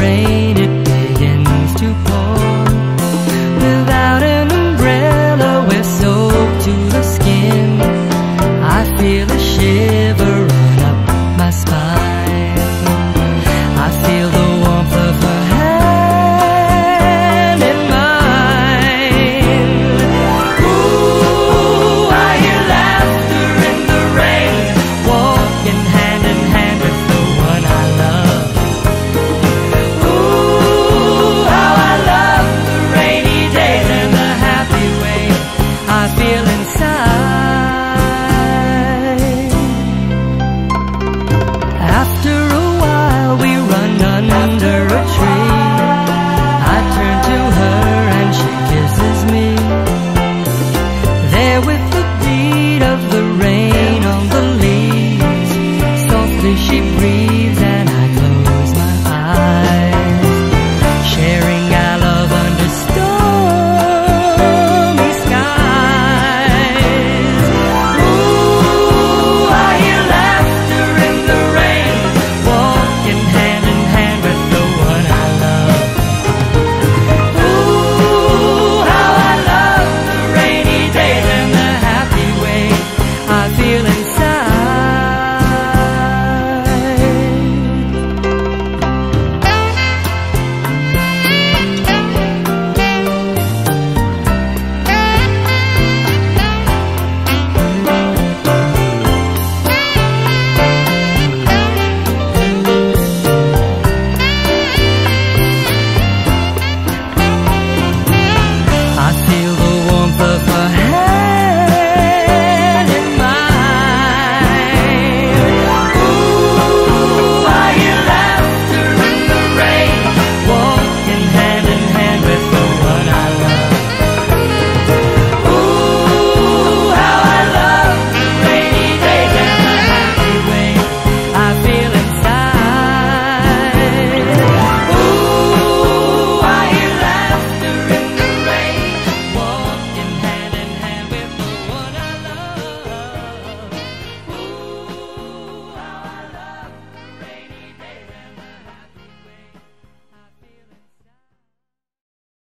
rain